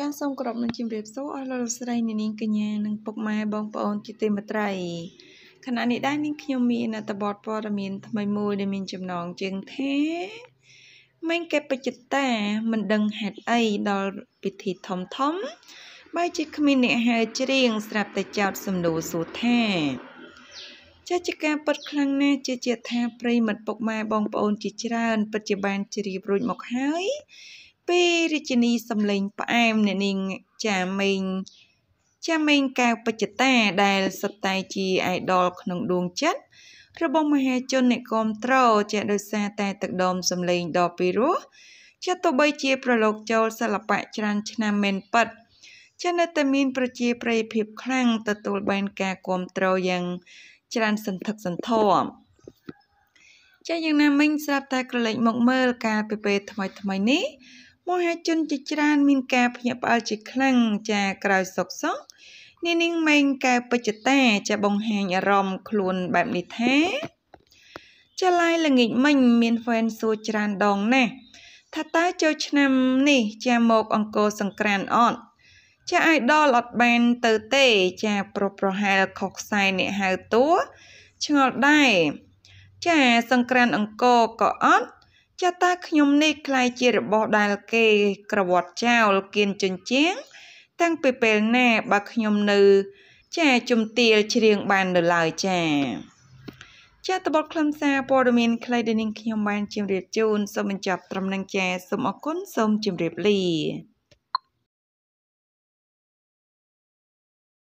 ចាសសូមគោរពនឹងជម្រាបសួរអស់លោកស្រីនាងកញ្ញានិងពុកម៉ែបងប្អូនជាទីមេត្រីខណៈនេះដែរនាងខ្ញុំមានអត្តបទព័ត៌មានថ្មីមួយដែលមានចំណងជើងថាមិញកេបច្ចតាមិនដឹងហេតុអីដល់ពិធីធំធំ បើជាគ្មានអ្នកហៅច្រៀងស្រាប់តែចោតសំណួរសួរថាចាជាការពិតខ្លាំងណាស់ជាជាថាប្រិមិត្តពុកម៉ែបងប្អូនជាច្រើនពិតជាបានជ្រាបរួចមកហើយ ពេលរាជិនីសំឡេងផ្អែមអ្នកនាងចាមេងចាមេងកៅបច្ចតាដែលសុទ្ធតែជាអាយដលក្នុងដួងចិត្តរបស់មហាជនអ្នកគាំទ្រជាដោយសារតែទឹកដមសំឡេងដ៏ពីរោះចាទោះបីជាប្រឡូកចូលសិល្បៈច្រើនឆ្នាំមែនប៉ិតចានៅតែមានប្រជាប្រិយភាពខ្លាំងទទួលបានការគាំទ្រយ៉ាងច្រើនសន្ធឹកសន្ធាប់ចាយ៉ាងណាមិញស្រាប់តែក្រឡេកមកមើលការពីពេលថ្មីថ្មីនេះ មហាជនជាច្រើនមានការភ្ញាក់ផ្អើលជាខ្លាំងចាក្រោយសុកសោះនាងម៉េងកែបច្ចតាចាបង្ហាញអារម្មណ៍ខ្លួនបែបនេះថាចាឡាយល្ងាចមិញមានហ្វេនសួរច្រើនដងណាស់ថាតើចូលឆ្នាំនេះចាមកអង្គរសង្ក្រានអត់ចាអាយដលអត់បានទៅទេចាប្រុសប្រហែលខុសខ្សែអ្នកហៅតួឆ្ងល់ដែរចាសង្ក្រានអង្គរក៏អត់ ចតាខ្ញុំនេះខ្លាយជារបស់ដែលគេក្រវត់ចោលគៀនជញ្ជាំងតាំងពីពេលណាបើខ្ញុំនៅចាជំទាលច្រៀងបាននៅឡើយចាចាតបតខ្លឹមសារព័ត៌មានខ្លីដែលនាងខ្ញុំបានជម្រាបជូនសូមបញ្ចប់ត្រឹមនឹងចាសូមអរគុណសូមជម្រាបលា